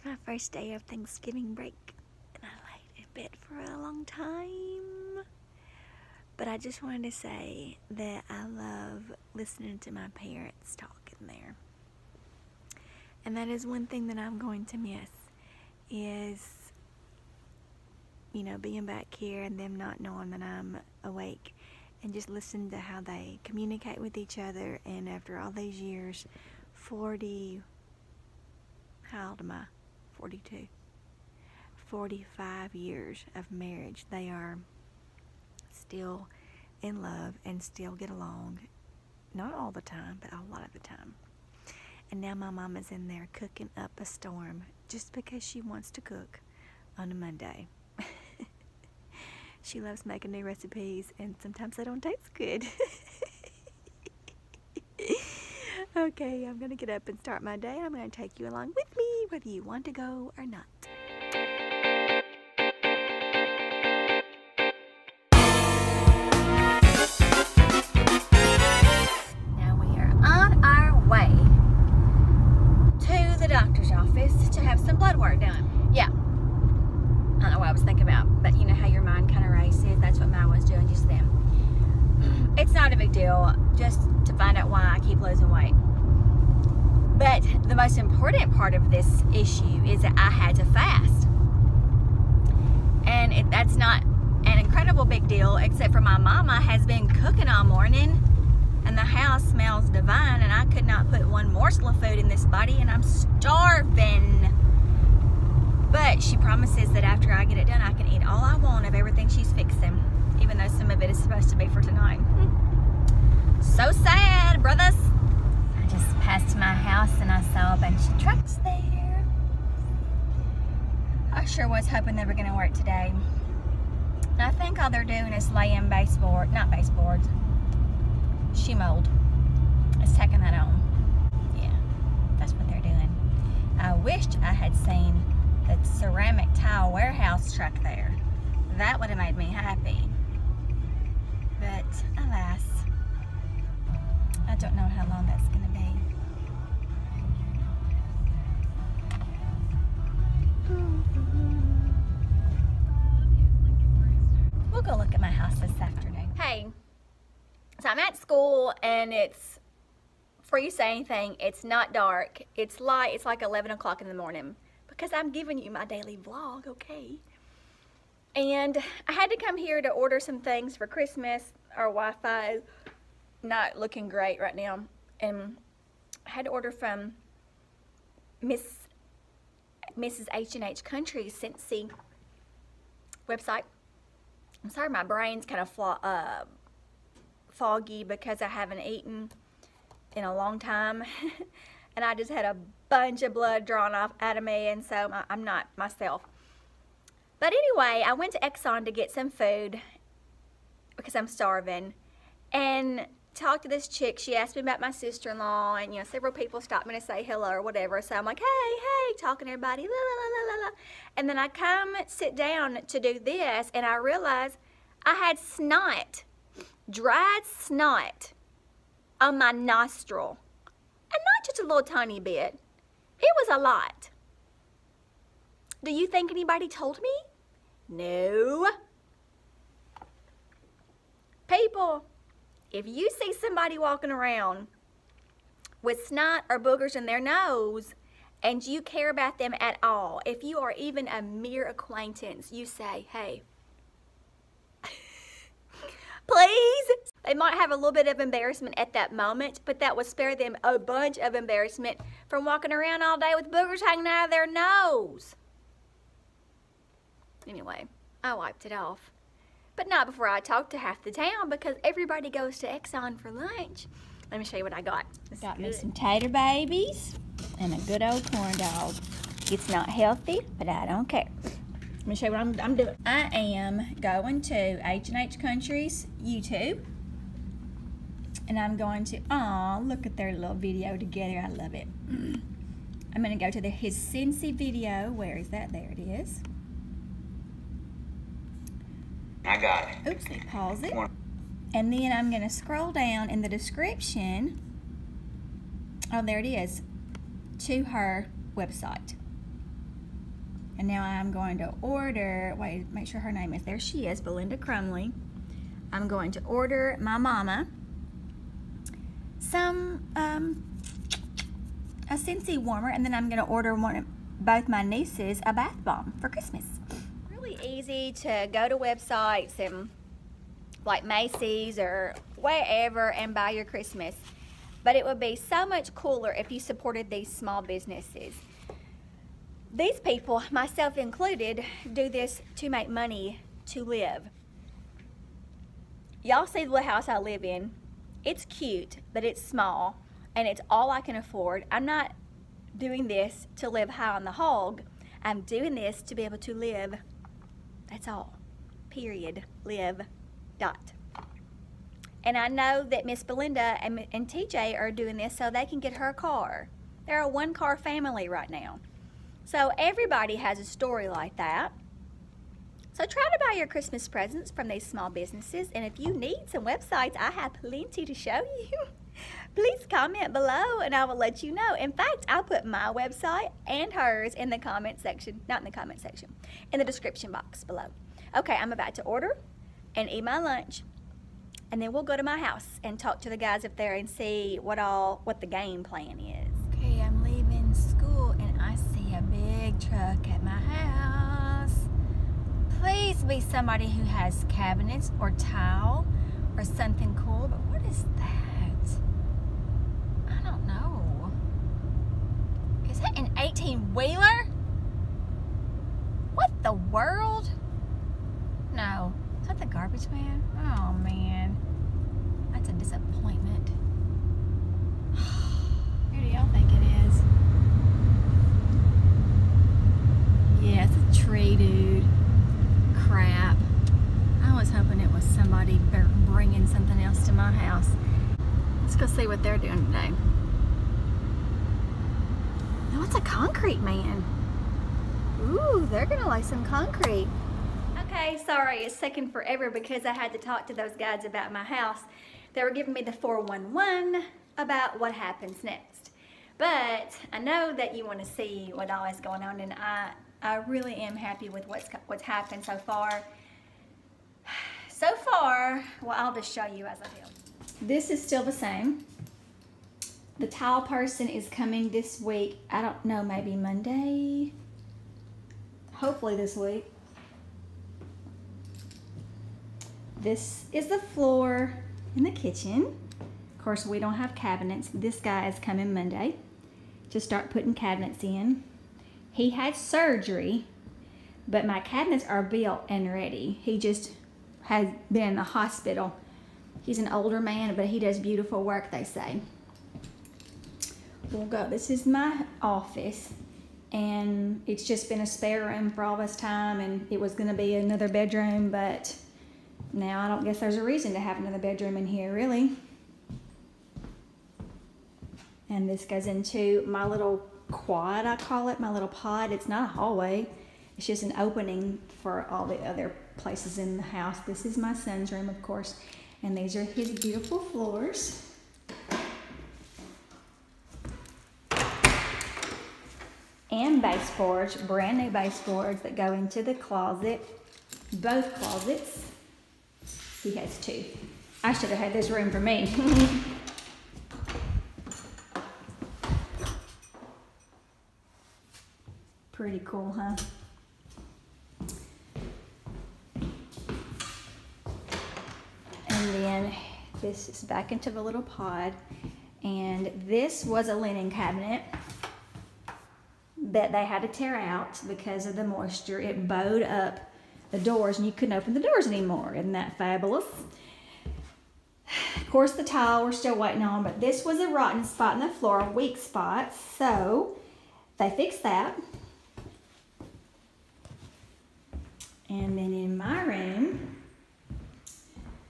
It's my first day of Thanksgiving break, and I laid in bed for a long time. But I just wanted to say that I love listening to my parents talk in there. And that is one thing that I'm going to miss is you know, being back here and them not knowing that I'm awake and just listen to how they communicate with each other and after all these years 40 how old am I 42 45 years of marriage. They are still in love and still get along. Not all the time but a lot of the time. And now my mom is in there cooking up a storm just because she wants to cook on a Monday. She loves making new recipes and sometimes they don't taste good. okay, I'm going to get up and start my day. I'm going to take you along with me whether you want to go or not. Now we are on our way to the doctor's office to have some blood work done. Yeah, I don't know what I was thinking about, but you know how your mind kind of races. That's what mine was doing just then. Mm-hmm. It's not a big deal, just to find out why I keep losing weight. Most important part of this issue is that I had to fast. And it, that's not an incredible big deal, except for my mama has been cooking all morning and the house smells divine and I could not put one morsel of food in this body and I'm starving. But she promises that after I get it done, I can eat all I want of everything she's fixing, even though some of it is supposed to be for tonight. So sad, brothers. I just passed my house and I saw a bunch of trucks there. I sure was hoping they were going to work today. I think all they're doing is laying baseboard, not baseboards, shoe mold. It's taking that on. Yeah, that's what they're doing. I wished I had seen the ceramic tile warehouse truck there. That would have made me happy. But alas, I don't know how long that's going to school and it's, before you say anything, it's not dark. It's light. It's like 11 o'clock in the morning because I'm giving you my daily vlog, okay? And I had to come here to order some things for Christmas. Our Wi-Fi is not looking great right now. And I had to order from Miss Mrs. H&H Country Scentsy website. I'm sorry, my brain's kind of uh, foggy because I haven't eaten in a long time. and I just had a bunch of blood drawn off out of me and so I'm not myself. But anyway, I went to Exxon to get some food because I'm starving and talked to this chick. She asked me about my sister-in-law and, you know, several people stopped me to say hello or whatever. So I'm like, hey, hey, talking to everybody, la, la, la, la, la. And then I come sit down to do this and I realize I had snot, dried snot on my nostril. And not just a little tiny bit. It was a lot. Do you think anybody told me? No. People, if you see somebody walking around with snot or boogers in their nose and you care about them at all, if you are even a mere acquaintance, you say, hey, please. They might have a little bit of embarrassment at that moment, but that would spare them a bunch of embarrassment from walking around all day with boogers hanging out of their nose. Anyway, I wiped it off. But not before I talked to half the town because everybody goes to Exxon for lunch. Let me show you what I got. This got me some tater babies and a good old corn dog. It's not healthy, but I don't care. Let me show you what I'm, I'm doing. I am going to H&H Country's YouTube. And I'm going to, oh, look at their little video together. I love it. I'm going to go to the, his Scentsy video. Where is that? There it is. I got it. Oops, pause it. And then I'm going to scroll down in the description. Oh, there it is. To her website. And now I'm going to order, wait, make sure her name is, there she is, Belinda Crumley. I'm going to order my mama some, um, a Scentsy warmer, and then I'm going to order one, both my nieces a bath bomb for Christmas. Really easy to go to websites and like Macy's or wherever and buy your Christmas. But it would be so much cooler if you supported these small businesses. These people, myself included, do this to make money to live. Y'all see the house I live in. It's cute, but it's small, and it's all I can afford. I'm not doing this to live high on the hog. I'm doing this to be able to live. That's all. Period. Live. Dot. And I know that Miss Belinda and, and TJ are doing this so they can get her a car. They're a one car family right now. So everybody has a story like that. So try to buy your Christmas presents from these small businesses. And if you need some websites, I have plenty to show you. Please comment below and I will let you know. In fact, I'll put my website and hers in the comment section, not in the comment section, in the description box below. Okay, I'm about to order and eat my lunch and then we'll go to my house and talk to the guys up there and see what all what the game plan is. Be somebody who has cabinets or tile or something cool, but what is that? I don't know. Is that an 18 wheeler? What the world? No. Is that the garbage man? Oh man. That's a disappointment. Who do y'all think it is? Yeah, it's a tree dude. Crap. I was hoping it was somebody bringing something else to my house. Let's go see what they're doing today. No, it's a concrete man. Ooh, they're gonna lay some concrete. Okay, sorry, it's taken forever because I had to talk to those guys about my house. They were giving me the 411 about what happens next. But I know that you want to see what all is going on and I, I really am happy with what's, what's happened so far. So far, well, I'll just show you as I go. This is still the same. The tile person is coming this week. I don't know, maybe Monday? Hopefully this week. This is the floor in the kitchen. Of course, we don't have cabinets. This guy is coming Monday to start putting cabinets in. He had surgery, but my cabinets are built and ready. He just has been in the hospital. He's an older man, but he does beautiful work, they say. We'll go. This is my office, and it's just been a spare room for all this time, and it was going to be another bedroom, but now I don't guess there's a reason to have another bedroom in here, really. And this goes into my little quad, I call it, my little pod. It's not a hallway. It's just an opening for all the other places in the house. This is my son's room, of course. And these are his beautiful floors. And baseboards, brand new baseboards that go into the closet, both closets. He has two. I should have had this room for me. Pretty cool, huh? And then this is back into the little pod. And this was a linen cabinet that they had to tear out because of the moisture. It bowed up the doors and you couldn't open the doors anymore. Isn't that fabulous? Of course, the tile we're still waiting on, but this was a rotten spot in the floor, a weak spot, so they fixed that. And then in my room,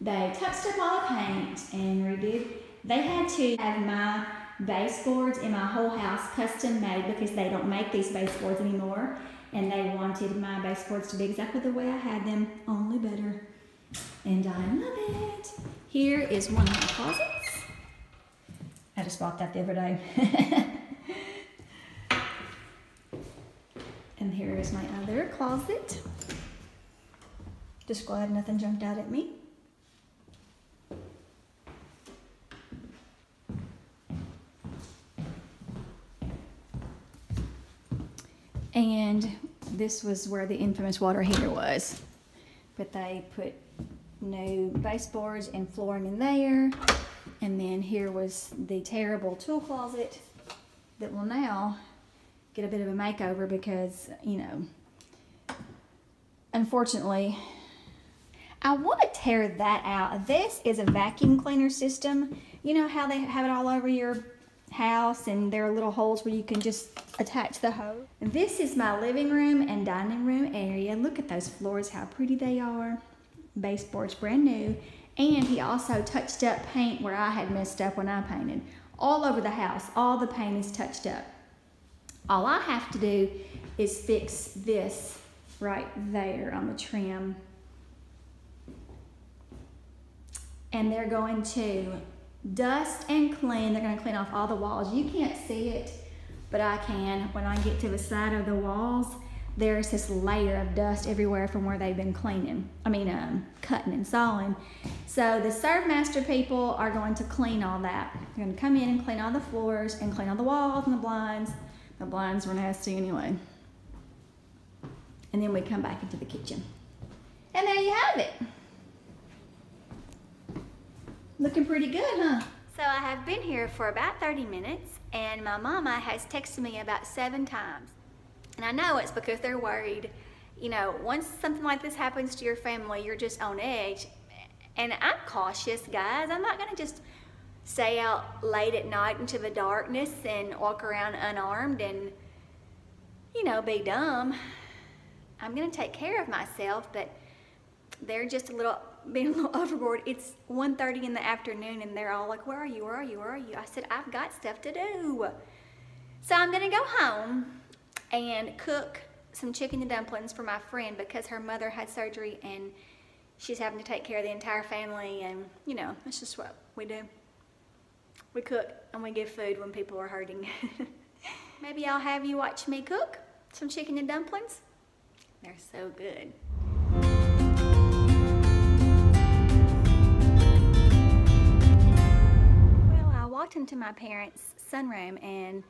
they touched up all the paint and redid. They had to have my baseboards in my whole house custom made because they don't make these baseboards anymore and they wanted my baseboards to be exactly the way I had them, only better. And I love it. Here is one of my closets. I just bought that the other day. And here is my other closet. Just glad nothing jumped out at me. And this was where the infamous water heater was. But they put new baseboards and flooring in there. And then here was the terrible tool closet that will now get a bit of a makeover because, you know, unfortunately, I want to tear that out. This is a vacuum cleaner system. You know how they have it all over your house and there are little holes where you can just attach the hose. This is my living room and dining room area. Look at those floors, how pretty they are. Baseboard's brand new. And he also touched up paint where I had messed up when I painted. All over the house, all the paint is touched up. All I have to do is fix this right there on the trim. And they're going to dust and clean. They're going to clean off all the walls. You can't see it, but I can. When I get to the side of the walls, there's this layer of dust everywhere from where they've been cleaning. I mean, um, cutting and sawing. So the ServiceMaster people are going to clean all that. They're going to come in and clean all the floors and clean all the walls and the blinds. The blinds were nasty anyway. And then we come back into the kitchen. And there you have it. Looking pretty good, huh? So I have been here for about 30 minutes and my mama has texted me about seven times. And I know it's because they're worried. You know, once something like this happens to your family, you're just on edge. And I'm cautious, guys. I'm not gonna just stay out late at night into the darkness and walk around unarmed and, you know, be dumb. I'm gonna take care of myself, but they're just a little being a little overboard. It's 1.30 in the afternoon and they're all like, where are you, where are you, where are you? I said, I've got stuff to do. So I'm gonna go home and cook some chicken and dumplings for my friend because her mother had surgery and she's having to take care of the entire family and you know, that's just what we do. We cook and we give food when people are hurting. Maybe I'll have you watch me cook some chicken and dumplings. They're so good. Walked into my parents' sunroom and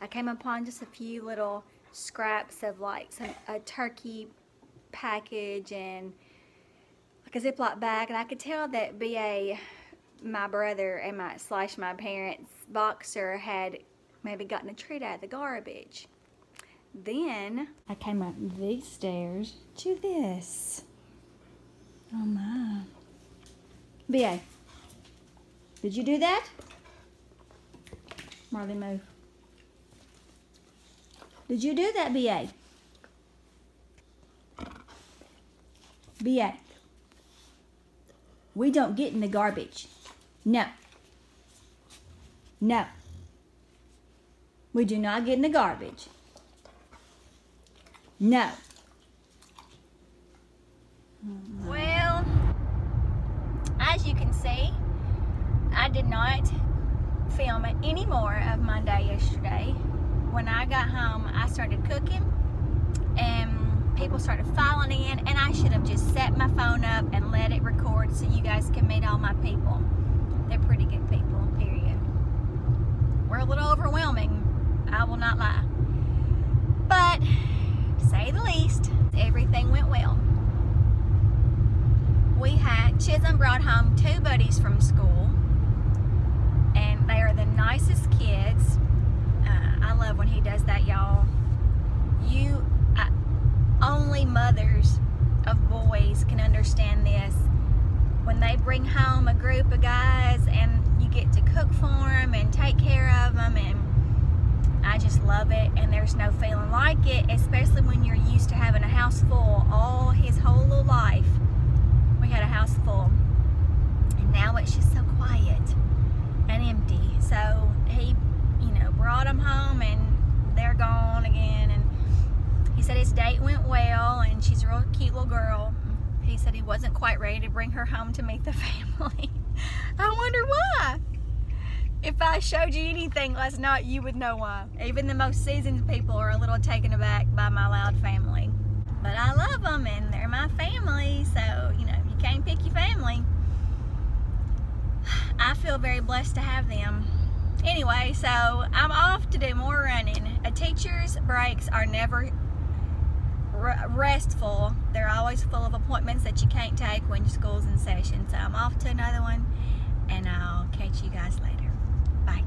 I came upon just a few little scraps of like some a turkey package and like a Ziploc bag and I could tell that BA, my brother and my slash my parents' boxer had maybe gotten a treat out of the garbage. Then I came up these stairs to this. Oh my. BA, did you do that? Marley. Did you do that, B.A.? B.A. We don't get in the garbage. No. No. We do not get in the garbage. No. Well, as you can see, I did not film any more of my day yesterday. When I got home, I started cooking and people started filing in and I should have just set my phone up and let it record so you guys can meet all my people. They're pretty good people, period. We're a little overwhelming, I will not lie. But, to say the least, everything went well. We had, Chisholm brought home two buddies from school the nicest kids. Uh, I love when he does that, y'all. You, uh, only mothers of boys can understand this. When they bring home a group of guys and you get to cook for them and take care of them and I just love it and there's no feeling like it, especially when you're used to having a house full all his whole life. We had a house full and now it's just so quiet and empty. So he, you know, brought them home and they're gone again. And he said his date went well and she's a real cute little girl. He said he wasn't quite ready to bring her home to meet the family. I wonder why. if I showed you anything last night, you would know why. Even the most seasoned people are a little taken aback by my loud family. But I love them and they're my family, so, you know, you can't pick your family. I feel very blessed to have them. Anyway, so I'm off to do more running. A teacher's breaks are never restful. They're always full of appointments that you can't take when your school's in session. So I'm off to another one and I'll catch you guys later. Bye.